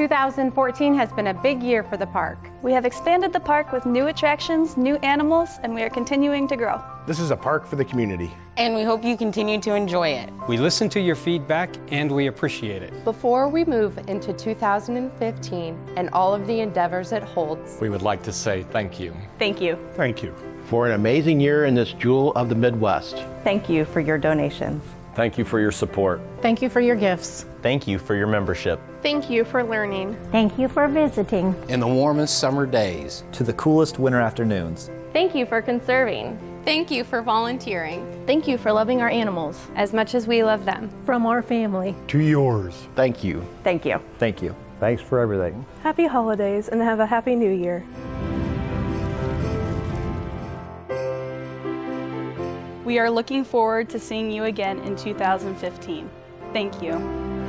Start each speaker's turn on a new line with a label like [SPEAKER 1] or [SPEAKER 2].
[SPEAKER 1] 2014 has been a big year for the park.
[SPEAKER 2] We have expanded the park with new attractions, new animals, and we are continuing to grow.
[SPEAKER 3] This is a park for the community.
[SPEAKER 4] And we hope you continue to enjoy it.
[SPEAKER 5] We listen to your feedback and we appreciate it.
[SPEAKER 6] Before we move into 2015 and all of the endeavors it holds,
[SPEAKER 7] we would like to say thank you.
[SPEAKER 2] Thank you.
[SPEAKER 3] Thank you.
[SPEAKER 8] For an amazing year in this jewel of the Midwest.
[SPEAKER 9] Thank you for your donations.
[SPEAKER 7] Thank you for your support.
[SPEAKER 10] Thank you for your gifts.
[SPEAKER 11] Thank you for your membership.
[SPEAKER 12] Thank you for learning.
[SPEAKER 13] Thank you for visiting.
[SPEAKER 14] In the warmest summer days.
[SPEAKER 15] To the coolest winter afternoons.
[SPEAKER 12] Thank you for conserving.
[SPEAKER 16] Thank you for volunteering.
[SPEAKER 2] Thank you for loving our animals
[SPEAKER 16] as much as we love them.
[SPEAKER 10] From our family
[SPEAKER 3] to yours.
[SPEAKER 8] Thank you.
[SPEAKER 9] Thank you.
[SPEAKER 15] Thank you.
[SPEAKER 17] Thanks for everything.
[SPEAKER 12] Happy holidays and have a happy new year.
[SPEAKER 2] We are looking forward to seeing you again in 2015. Thank you.